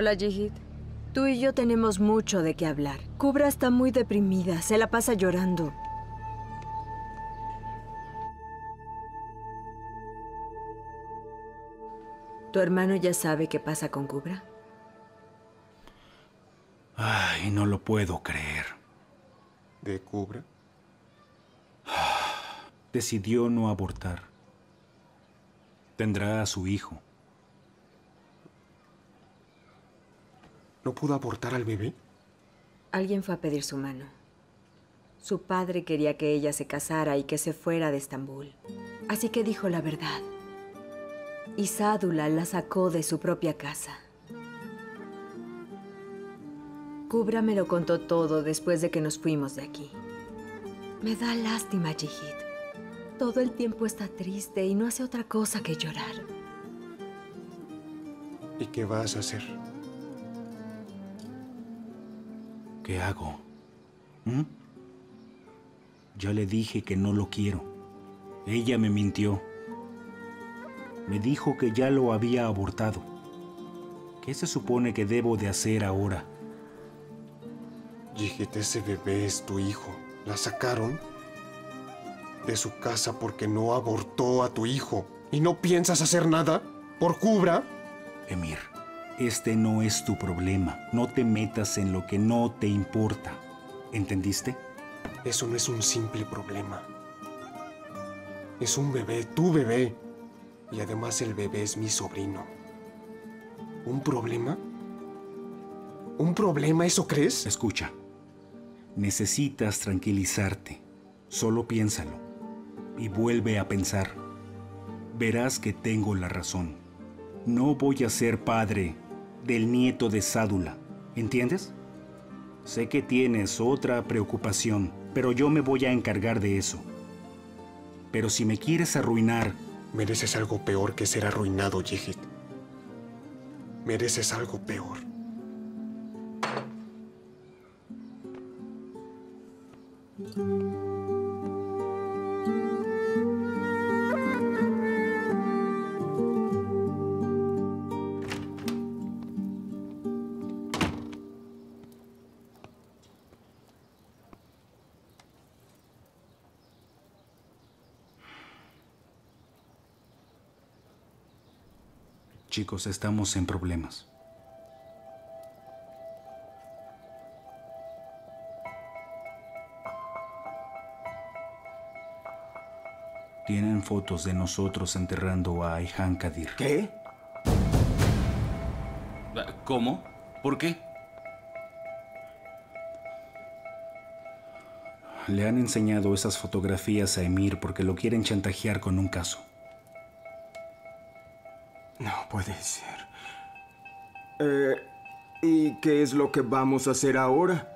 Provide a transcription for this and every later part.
Hola, Jihit. Tú y yo tenemos mucho de qué hablar. Kubra está muy deprimida, se la pasa llorando. ¿Tu hermano ya sabe qué pasa con Kubra? Ay, no lo puedo creer. ¿De Kubra? Decidió no abortar. Tendrá a su hijo. ¿No pudo abortar al bebé? Alguien fue a pedir su mano. Su padre quería que ella se casara y que se fuera de Estambul. Así que dijo la verdad. Y Sádula la sacó de su propia casa. Kubra me lo contó todo después de que nos fuimos de aquí. Me da lástima, Jihit. Todo el tiempo está triste y no hace otra cosa que llorar. ¿Y qué vas a hacer? ¿Qué hago? ¿Mm? Ya le dije que no lo quiero. Ella me mintió. Me dijo que ya lo había abortado. ¿Qué se supone que debo de hacer ahora? Jigit, ese bebé es tu hijo. La sacaron de su casa porque no abortó a tu hijo. ¿Y no piensas hacer nada? ¿Por Cubra? Emir, este no es tu problema. No te metas en lo que no te importa. ¿Entendiste? Eso no es un simple problema. Es un bebé, tu bebé. Y además el bebé es mi sobrino. ¿Un problema? ¿Un problema, eso crees? Escucha. Necesitas tranquilizarte. Solo piénsalo. Y vuelve a pensar. Verás que tengo la razón. No voy a ser padre del nieto de Sádula. ¿Entiendes? Sé que tienes otra preocupación, pero yo me voy a encargar de eso. Pero si me quieres arruinar... Mereces algo peor que ser arruinado, Yehit. Mereces algo peor. Chicos, estamos en problemas. Tienen fotos de nosotros enterrando a Ayhan Kadir. ¿Qué? ¿Cómo? ¿Por qué? Le han enseñado esas fotografías a Emir porque lo quieren chantajear con un caso. No puede ser. Eh, ¿Y qué es lo que vamos a hacer ahora?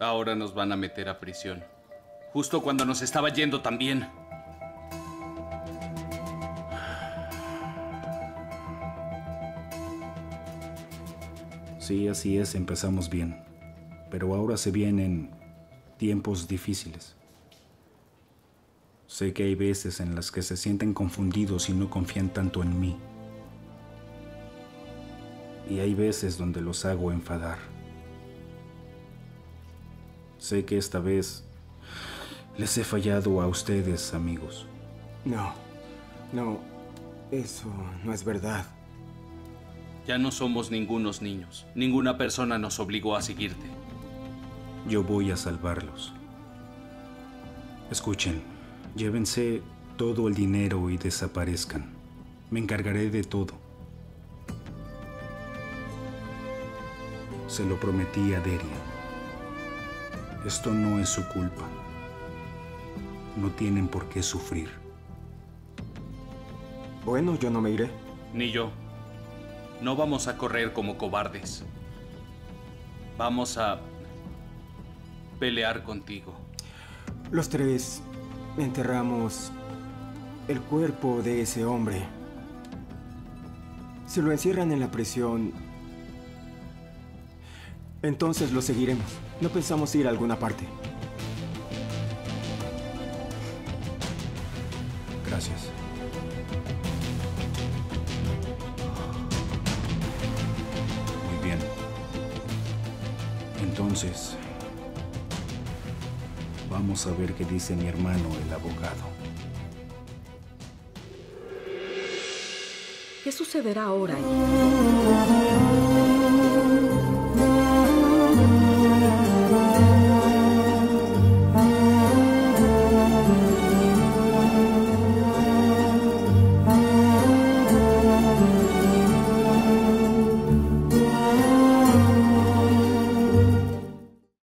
Ahora nos van a meter a prisión. Justo cuando nos estaba yendo también. Sí, así es, empezamos bien. Pero ahora se vienen tiempos difíciles. Sé que hay veces en las que se sienten confundidos y no confían tanto en mí. Y hay veces donde los hago enfadar. Sé que esta vez les he fallado a ustedes, amigos. No, no, eso no es verdad. Ya no somos ningunos niños. Ninguna persona nos obligó a seguirte. Yo voy a salvarlos. Escuchen, llévense todo el dinero y desaparezcan. Me encargaré de todo. Se lo prometí a Deria. Esto no es su culpa. No tienen por qué sufrir. Bueno, yo no me iré. Ni yo. No vamos a correr como cobardes. Vamos a pelear contigo. Los tres enterramos el cuerpo de ese hombre. Si lo encierran en la prisión, entonces lo seguiremos. No pensamos ir a alguna parte. Gracias. Muy bien. Entonces vamos a ver qué dice mi hermano, el abogado. ¿Qué sucederá ahora?